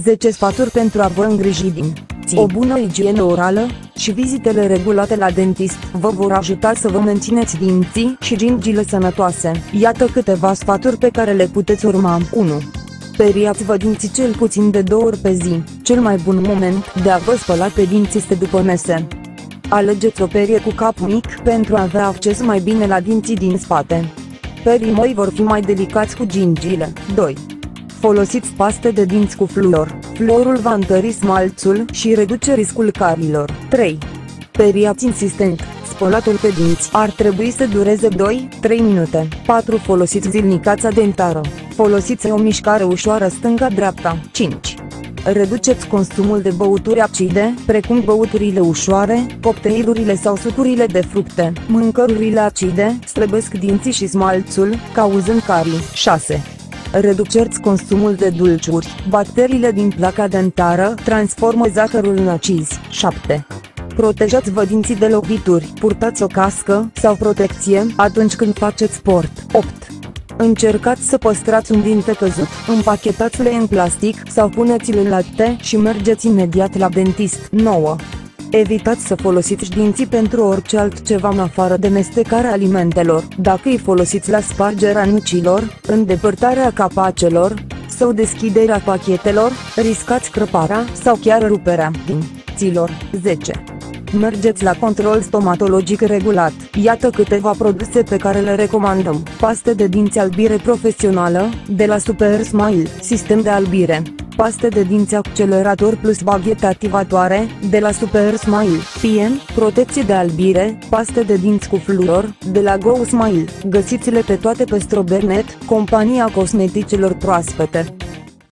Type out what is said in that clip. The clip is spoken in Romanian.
10 sfaturi pentru a vă îngriji din o bună igienă orală și vizitele regulate la dentist vă vor ajuta să vă mențineți dinții și gingile sănătoase. Iată câteva sfaturi pe care le puteți urma. 1. Periați-vă dinții cel puțin de două ori pe zi. Cel mai bun moment de a vă spăla pe dinți este după mese. Alegeți o perie cu cap mic pentru a avea acces mai bine la dinții din spate. Perii moi vor fi mai delicați cu gingile. 2. Folosiți paste de dinți cu fluor. Fluorul va întări smalțul și reduce riscul carilor. 3. Periați insistent. Spălatul pe dinți ar trebui să dureze 2-3 minute. 4. Folosiți zilnicața dentară. Folosiți o mișcare ușoară stânga-dreapta. 5. Reduceți consumul de băuturi acide, precum băuturile ușoare, cocktailurile sau sucurile de fructe. Mâncărurile acide slăbesc dinții și smalțul, cauzând carii. 6. Reduceți consumul de dulciuri. Bacteriile din placa dentară transformă zahărul în acizi. 7. Protejați-vă dinții de lovituri. Purtați o cască sau protecție atunci când faceți sport. 8. Încercați să păstrați un dinte căzut, împachetați-le în plastic sau puneți-le în lapte și mergeți imediat la dentist. 9. Evitați să folosiți dinții pentru orice altceva în afară de mestecarea alimentelor. Dacă îi folosiți la spargerea nucilor, îndepărtarea capacelor, sau deschiderea pachetelor, riscați crăparea sau chiar ruperea dinților. 10. Mergeți la control stomatologic regulat. Iată câteva produse pe care le recomandăm. Paste de dinți albire profesională, de la Super Smile, sistem de albire. Paste de dinți accelerator plus baghete activatoare, de la Super Smile. PN, protecție de albire, paste de dinți cu fluor, de la Go Smile. Găsiți-le pe toate pe Strobernet, compania cosmeticelor proaspete.